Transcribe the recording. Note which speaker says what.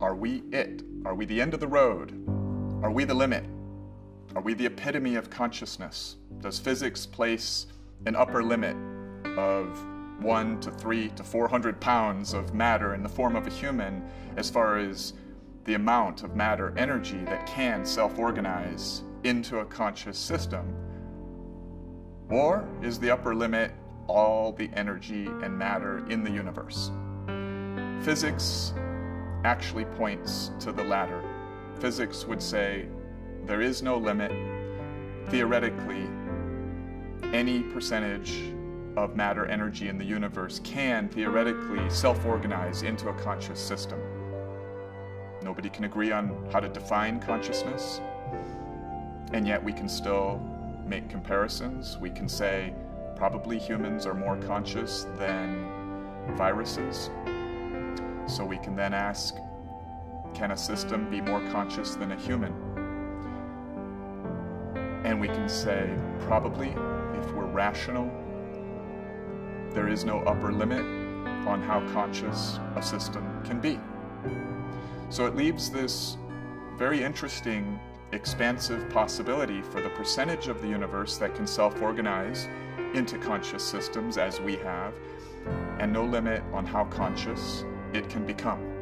Speaker 1: Are we it? Are we the end of the road? Are we the limit? Are we the epitome of consciousness? Does physics place an upper limit of one to three to 400 pounds of matter in the form of a human as far as the amount of matter energy that can self organize into a conscious system? Or is the upper limit all the energy and matter in the universe? Physics actually points to the latter. Physics would say there is no limit. Theoretically, any percentage of matter energy in the universe can theoretically self organize into a conscious system. Nobody can agree on how to define consciousness, and yet we can still make comparisons. We can say probably humans are more conscious than viruses. So we can then ask can a system be more conscious than a human? And we can say probably if we're rational there is no upper limit on how conscious a system can be. So it leaves this very interesting, expansive possibility for the percentage of the universe that can self organize into conscious systems as we have, and no limit on how conscious it can become.